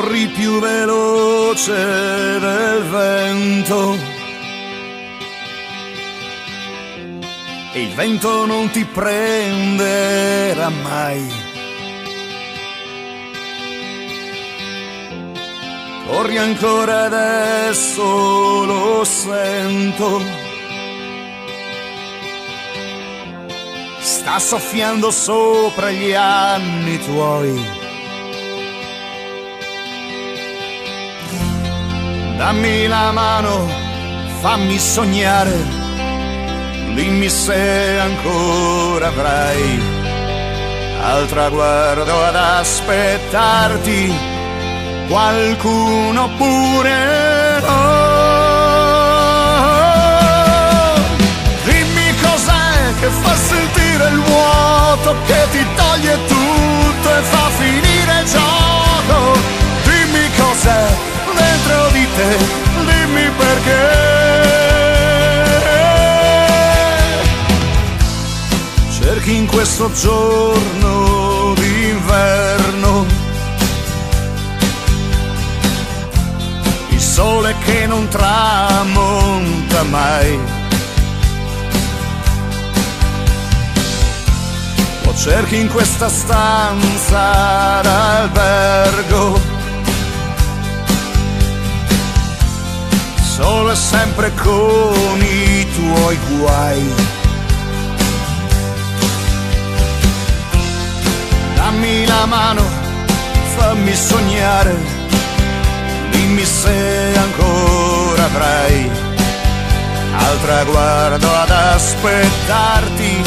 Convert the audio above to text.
corri più veloce del vento. E il vento non ti prenderà mai. Corri ancora adesso, lo sento. Sta soffiando sopra gli anni tuoi. Dammi la mano, fammi sognare, dimmi se ancora avrai al traguardo ad aspettarti. Qualcuno pure. Oh, dimmi cos'è che fa sentire il vuoto, che ti toglie Cerchi in questo giorno d'inverno il sole che non tramonta mai. Lo cerchi in questa stanza d'albergo solo sempre con i tuoi guai. Mano, fammi sognare, dimmi se ancora avrai al traguardo ad aspettarti